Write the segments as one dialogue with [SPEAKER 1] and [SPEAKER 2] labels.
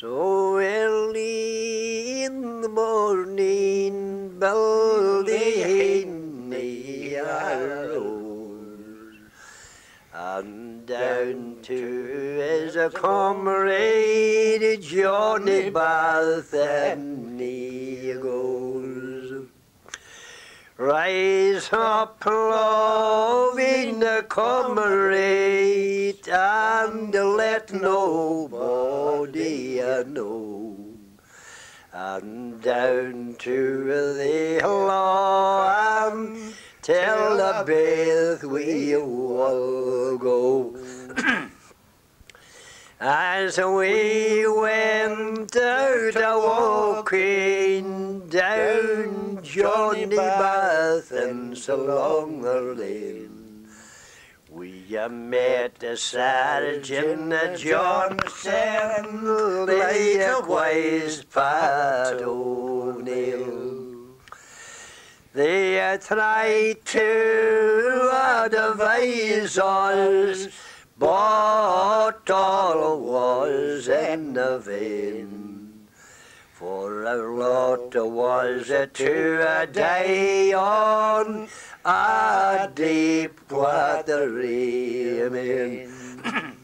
[SPEAKER 1] So early in the morning, Baldy arose, and down to his comrade Johnny he goes. Rise up, loving comrade, and let nobody know. And down to the lawn, till the bath we will go. As we went out a walking down Johnny Bathin's along the lane, we met a Sergeant John Johnston, likewise Pat O'Neill. They tried to advise us but all was in the vain. For a lot was it to a day on a deep water remain.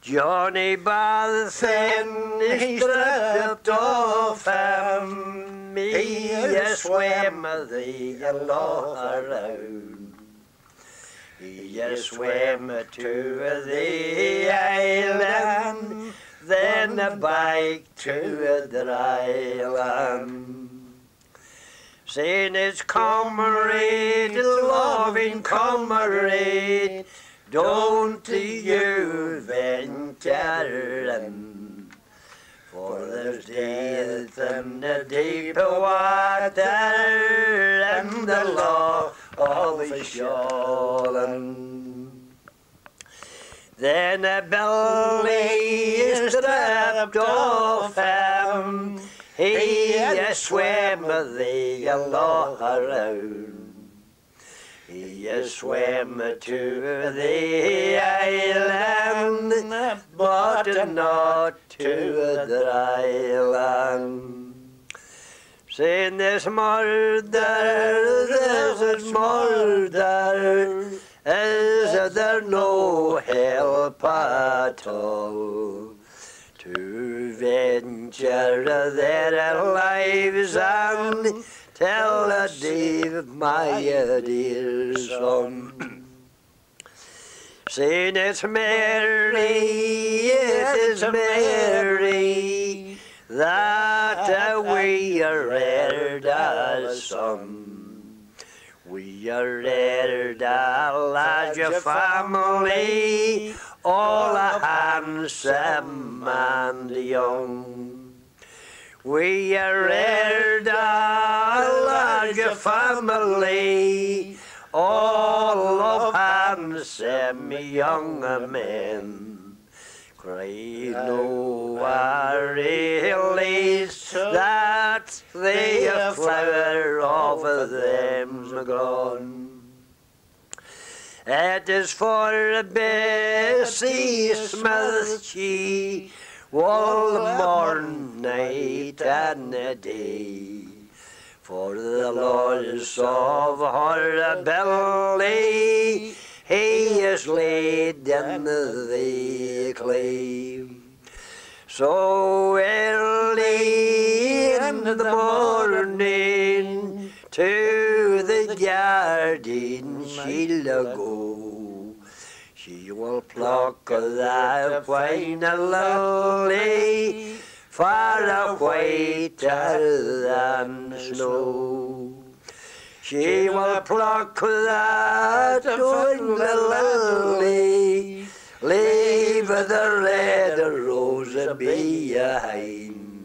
[SPEAKER 1] Johnny Bathin he stripped off him, he swam the law around. He swam to the island, then bike to the island. Seen his comrade, loving comrade, don't you venture in. For there's death in the deep water and the law of the Shaulin. Then a Billy him, he swam the law around. He swam to the island, but not to the island. This murder, this murder, is there no help at all? To venture their lives and tell a Dave, my dear son. Saying it's Mary, it is Mary, that uh, we are reared as some. We are reared a large family, all a handsome and young. We are reared a large family, all of handsome young men. Cry no release that the flower of them's gone. It is Smith she all morn, night and day. For the loss of her Billy, he is laid in the clay. So early in the morning to garden she'll go. She will pluck the fine lily far whiter than snow. She will pluck that twinkle lily, leave the red rose behind.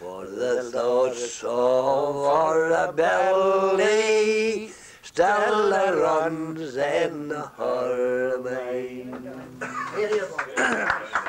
[SPEAKER 1] For the thoughts of our Billy still runs in her mind.